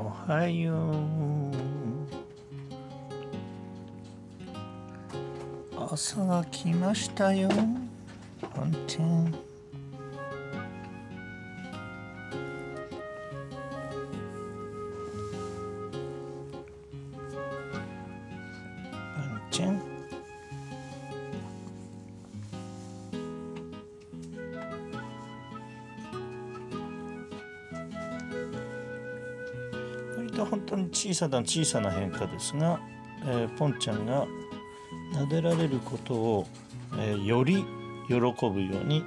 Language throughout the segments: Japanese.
おはよう。朝が来ましたよ。パンチン本当に小さな小さな変化ですが、えーポンちゃんが撫でられることを、えーより喜ぶように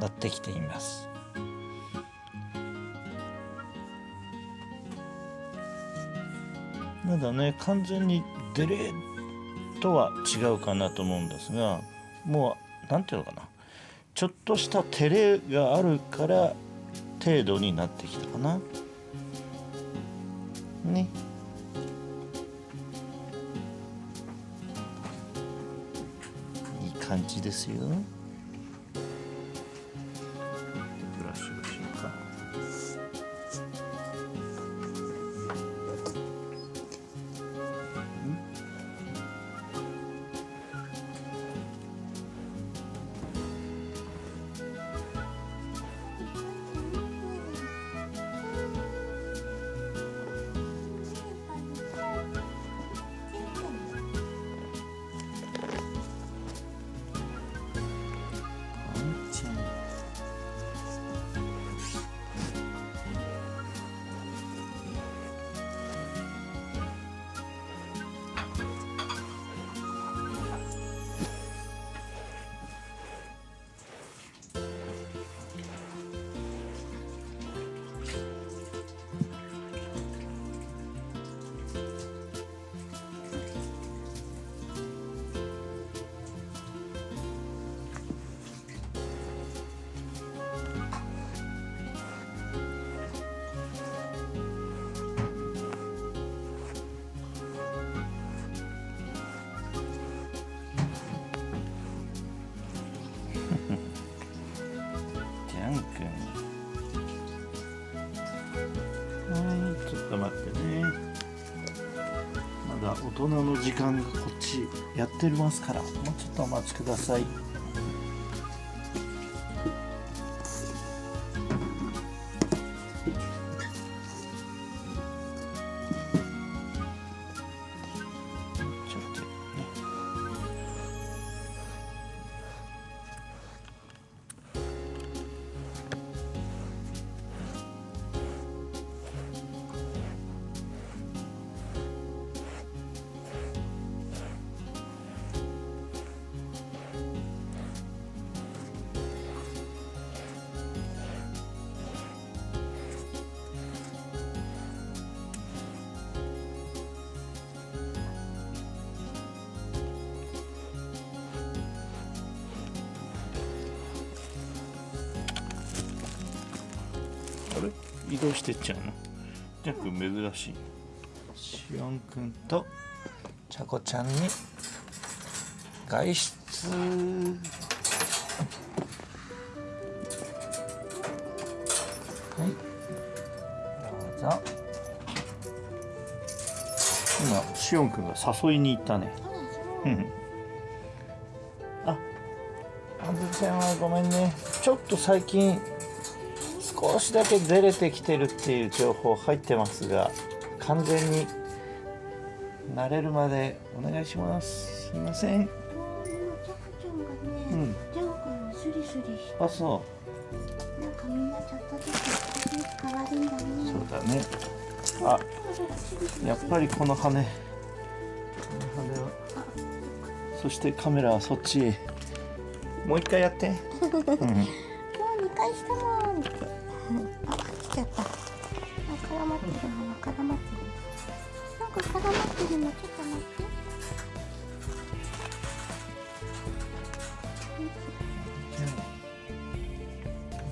なってきています。まだね完全にデレとは違うかなと思うんですがもうなんていうのかなちょっとした照れがあるから程度になってきたかな。ね。いい感じですよ。人の時間がこっちやってますからもうちょっとお待ちください。移動してっちゃうの？ジャック珍しい。シオンくんとチャコちゃんに外出。はい。どうぞ。今シオンくんが誘いに行ったね。うん。ああずちゃんはごめんね。ちょっと最近少しだけずれてきてるっていう情報入ってますが完全に慣れるまでお願いします。すいません。あそなんかみんなちょっとずつ気変わるんだうね。そうだね。あやっぱりこの羽。この羽は。そしてカメラはそっちへ。もう一回やって、うん、なんか絡まってるのちょっと待って。ち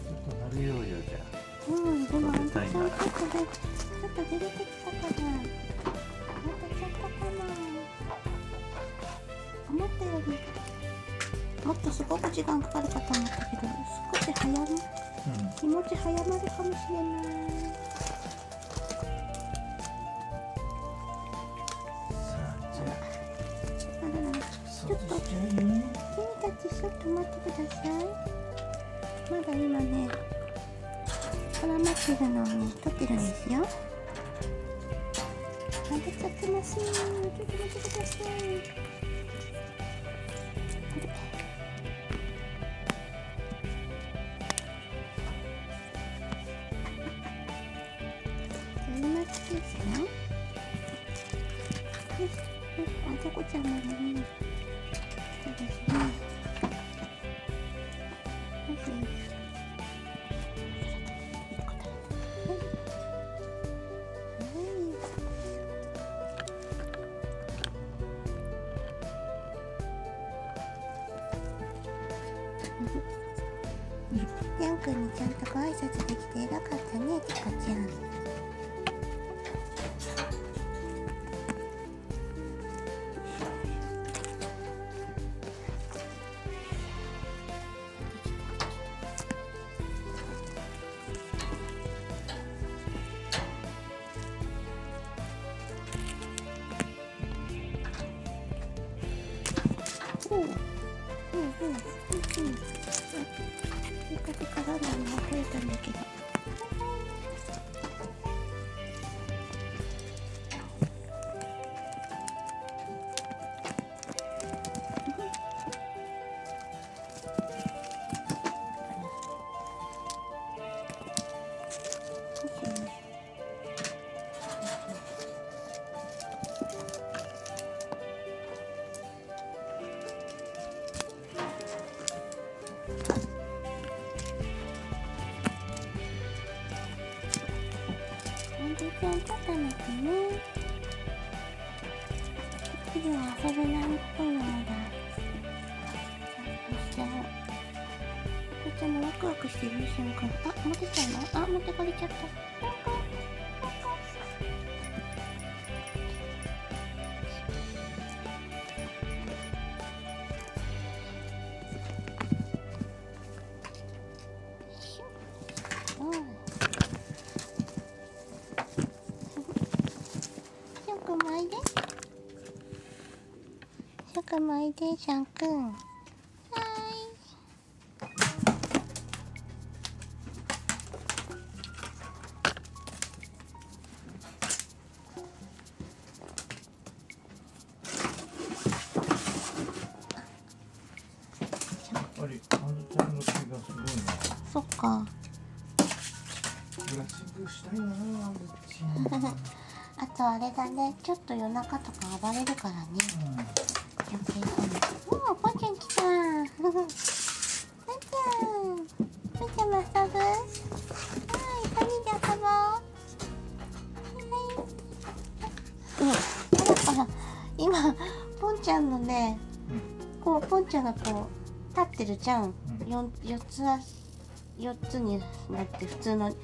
ょっと慣れようよじゃ。あうんでも食べたいなちょっとでちょっと出れてきたかな。またちょっとかな。思ったより。もっとすごく時間かかるかと思ったけど少し早め。うん気持ち早まるかもしれない。ちょっと君たちちょっと待ってください。まだ今ね絡まってるのをね撮ってるんですよ。あげちゃってます。ちょっと待ってください。あれあちゃこちゃんまでね？挨拶できて偉かったね、チコちゃん。かくからなのも増えたん。だけどね。次は遊べないっぽいのまだそしておじちゃんもワクワクしてる瞬間。あ持ってきたの？あ持ってかれちゃった。もおいで、シャンくん。はやっぱりあのちゃんの手がすごいなーい。そっか。あとあれだね、ちょっと夜中とか暴れるからね。余計かも。おお、ぽんちゃん来た。ぽんちゃん。ぽんちゃんも遊ぶ。はい、三人で遊ぼう。はい。うん、あらあら、今、ぽんちゃんのね、こうポンちゃんがこう立ってるじゃん、四つは四つになって普通の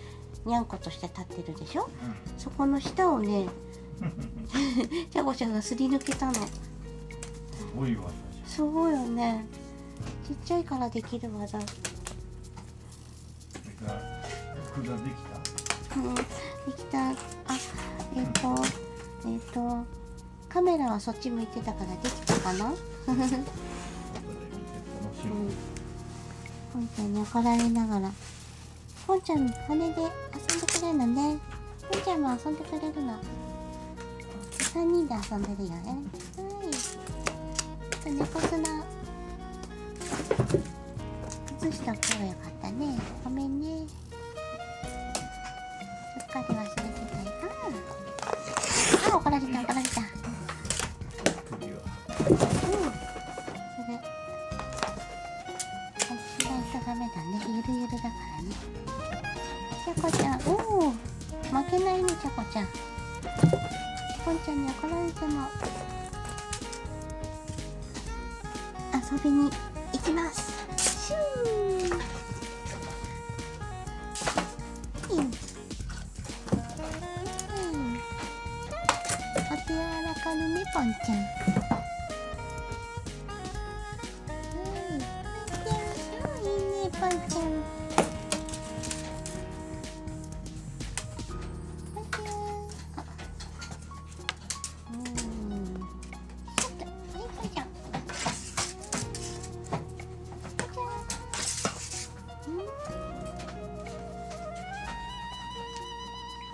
にゃんことして立ってるでしょそこの下をねちゃこちゃんがすり抜けたのすごい技じすごいよね。ちっちゃいからできる技。ゃんそれから服ができた？うん。できた。あえっ、とえっ、とカメラはそっち向いてたからできたかな？うむん、ポンちゃんに怒られながら。ポンちゃん羽で遊んでくれるのね。ポンちゃんも遊んでくれるの。3人で遊んでるよね。はいあと猫砂靴下方がよかったねごめんねすっかり忘れてたよああ怒られた怒られたうん。それ。足がいとダメだね。ゆるゆるだからね。ちゃこちゃん、おお。負けないね、ちゃこちゃん。ぽんちゃんに怒られても。遊びに行きます。シュー。うん。うん。お手柔らかにね、ぽんちゃん。うん、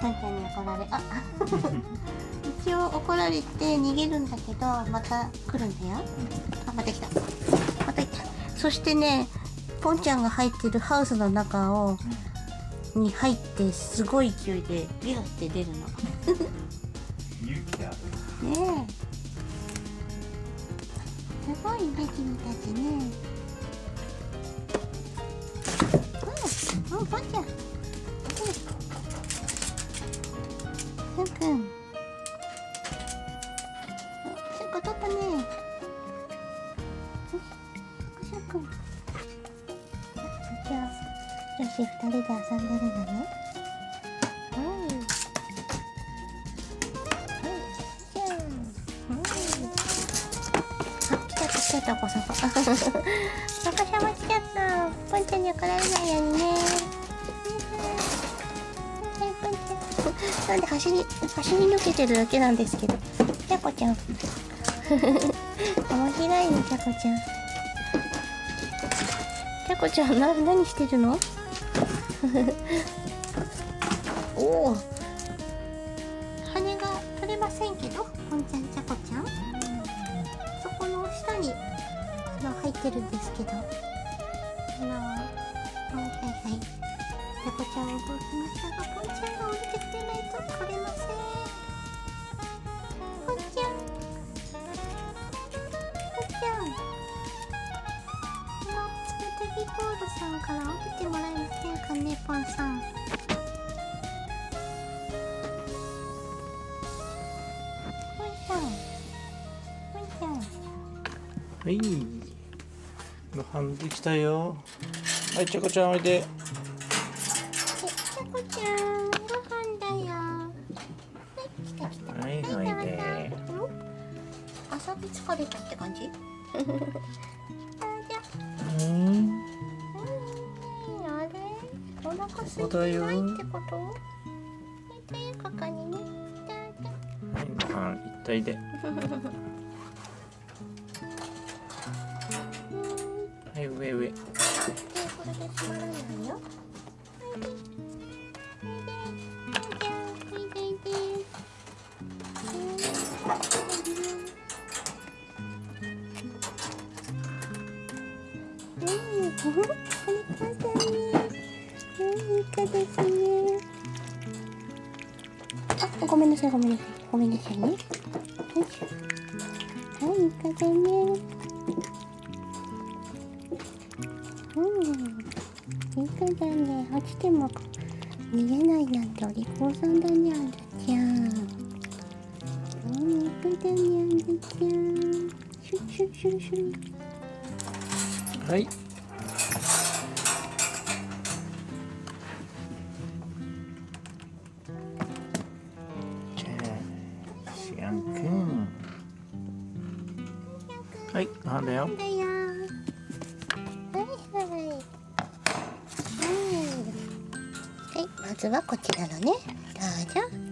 ちゃんに怒られ、あ、一応怒られて逃げるんだけどまた来るんだよ。あまた来た。また来た。そしてねポンちゃんが入ってるハウスの中をに入ってすごい勢いでビューって出るの。ねえ。すごいね君たちねま来ちゃった。ポンちゃんに怒られないようにね。はいポンちゃん。なんで走り走り抜けてるだけなんですけど。ちゃこちゃん。面白いねちゃこちゃん。ちゃこちゃんな何してるの？おお羽が取れませんけど穴入ってるんですけど。穴ははいはいはいちゃこちゃん動きましたがポンちゃんが降りてくれないと取れませんポンちゃんポンちゃんこのつめたぎボールさんから降りてもらえませんかねポンさんポンちゃんポンちゃんはい。ご飯できたよ。はいちゃこちゃんおいで。え、ちゃこちゃん、ご飯だよ。はい、来た来た。はいおいで。ん？遊び疲れたって感じ？うん。うん、あれ？お腹空いてないってこと？はいご飯いっといで 上上で、これで閉まらないよ。おいで。おいで。おいで。おいで。うん。これかだね。うん、いいかですね。あ、ごめんなさい、ごめんなさい。ごめんなさいね。よい。はい、いいかだね。うん、いい子だね。落ちても逃げないなんてお利口さんだね、あんずちゃん。うん、いい子だね、あんずちゃん。シュッシュッシュッシュッ。はいはいご飯だよずはこちらのね。どうぞ。